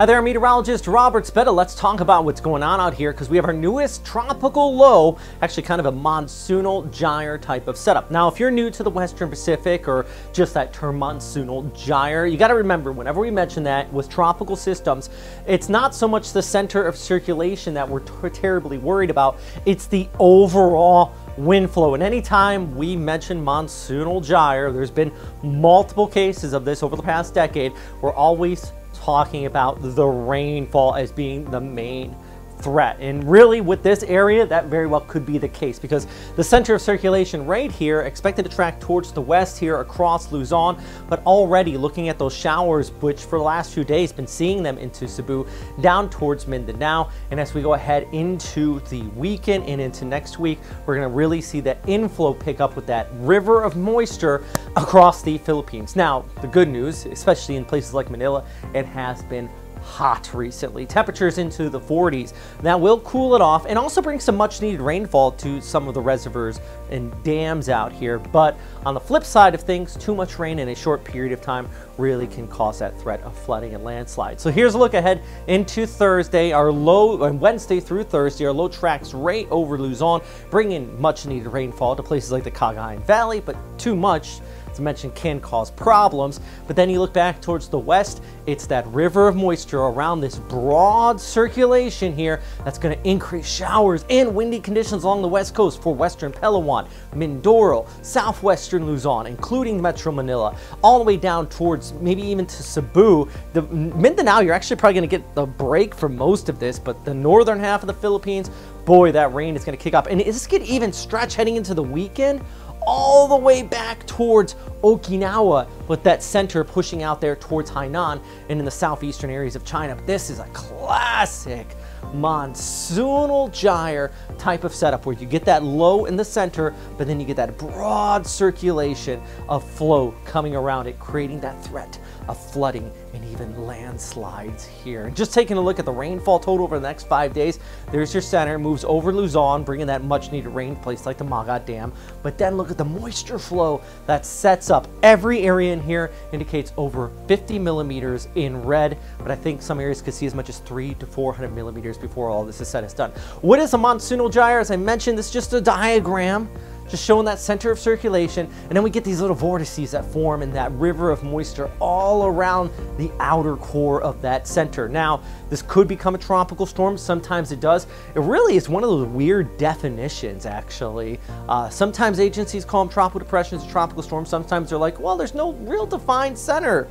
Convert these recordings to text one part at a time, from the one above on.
Hi there, meteorologist Robert Speta. Let's talk about what's going on out here because we have our newest tropical low, actually kind of a monsoonal gyre type of setup. Now, if you're new to the Western Pacific or just that term monsoonal gyre, you got to remember whenever we mention that with tropical systems, it's not so much the center of circulation that we're terribly worried about, it's the overall wind flow. And anytime we mention monsoonal gyre, there's been multiple cases of this over the past decade. We're always talking about the rainfall as being the main threat. And really with this area, that very well could be the case because the center of circulation right here expected to track towards the west here across Luzon, but already looking at those showers, which for the last few days been seeing them into Cebu down towards Mindanao. And as we go ahead into the weekend and into next week, we're going to really see that inflow pick up with that river of moisture across the Philippines. Now, the good news, especially in places like Manila, it has been hot recently. Temperatures into the 40s. That will cool it off and also bring some much needed rainfall to some of the reservoirs and dams out here. But on the flip side of things, too much rain in a short period of time really can cause that threat of flooding and landslides. So here's a look ahead into Thursday. Our low, on Wednesday through Thursday, our low tracks right over Luzon, bringing much needed rainfall to places like the Cagayan Valley, but too much as I mentioned, can cause problems. But then you look back towards the west, it's that river of moisture around this broad circulation here that's going to increase showers and windy conditions along the west coast for western Palawan, Mindoro, southwestern Luzon, including Metro Manila, all the way down towards maybe even to Cebu. The Mindanao, you're actually probably going to get the break for most of this, but the northern half of the Philippines, boy, that rain is going to kick up. And is this to even stretch heading into the weekend? All the way back towards Okinawa, with that center pushing out there towards Hainan and in the southeastern areas of China. This is a classic monsoonal gyre type of setup where you get that low in the center, but then you get that broad circulation of flow coming around it, creating that threat of flooding and even landslides here. And just taking a look at the rainfall total over the next five days, there's your center, moves over Luzon, bringing that much needed rain place like the Magat Dam. But then look at the moisture flow that sets up. Every area in here indicates over 50 millimeters in red, but I think some areas could see as much as three to 400 millimeters before all this is said and done. What is a monsoonal gyre? As I mentioned, it's just a diagram just showing that center of circulation. And then we get these little vortices that form in that river of moisture all around the outer core of that center. Now, this could become a tropical storm. Sometimes it does. It really is one of those weird definitions, actually. Uh, sometimes agencies call them tropical depressions, tropical storms. Sometimes they're like, well, there's no real defined center.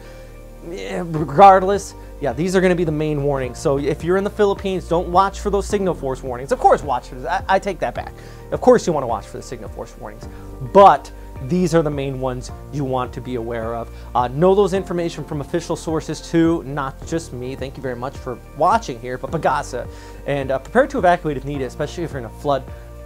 Yeah, regardless, yeah, these are going to be the main warnings. So if you're in the Philippines, don't watch for those signal force warnings. Of course, watch for I, I take that back. Of course, you want to watch for the signal force warnings, but these are the main ones you want to be aware of. Uh, know those information from official sources too, not just me. Thank you very much for watching here, but Pagasa. And uh, prepare to evacuate if needed, especially if you're in a flood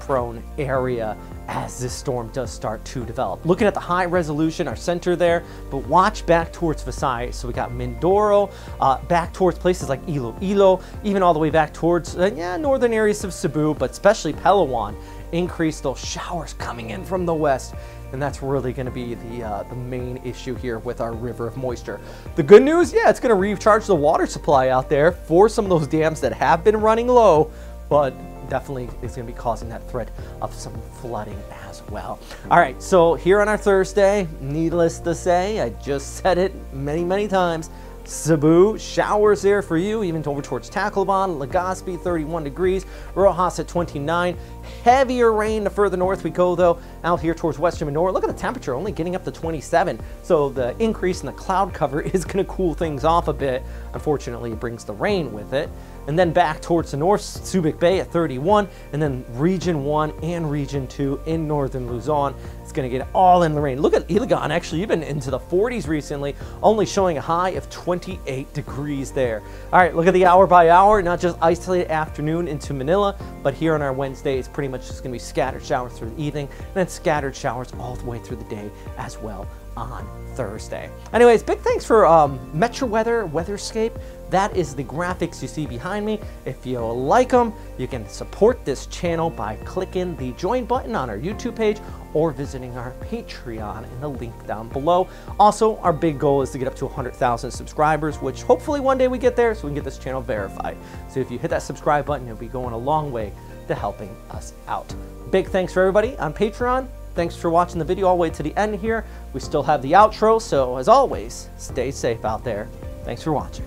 prone area as this storm does start to develop. Looking at the high resolution, our center there, but watch back towards Visayas. So we got Mindoro, uh, back towards places like Iloilo, even all the way back towards uh, yeah, northern areas of Cebu, but especially Palawan. Increase those showers coming in from the west and that's really going to be the uh, the main issue here with our river of moisture. The good news, yeah, it's going to recharge the water supply out there for some of those dams that have been running low, but definitely is going to be causing that threat of some flooding as well. All right, so here on our Thursday, needless to say, I just said it many, many times. Cebu, showers there for you, even over towards Tacloban, Legazpi, 31 degrees, Roxas at 29. Heavier rain the further north we go, though, out here towards western Manila. Look at the temperature, only getting up to 27. So the increase in the cloud cover is going to cool things off a bit. Unfortunately, it brings the rain with it and then back towards the north, Subic Bay at 31, and then Region 1 and Region 2 in northern Luzon. It's going to get all in the rain. Look at Ilagan, actually, even into the 40s recently, only showing a high of 28 degrees there. All right, look at the hour by hour, not just isolated afternoon into Manila, but here on our Wednesday, it's pretty much just going to be scattered showers through the evening, and then scattered showers all the way through the day as well on Thursday. Anyways, big thanks for um, Metro Weather, Weatherscape. That is the graphics you see behind me. If you like them, you can support this channel by clicking the join button on our YouTube page or visiting our Patreon in the link down below. Also, our big goal is to get up to 100,000 subscribers, which hopefully one day we get there so we can get this channel verified. So if you hit that subscribe button, you'll be going a long way to helping us out. Big thanks for everybody on Patreon. Thanks for watching the video all the way to the end here. We still have the outro, so as always, stay safe out there. Thanks for watching.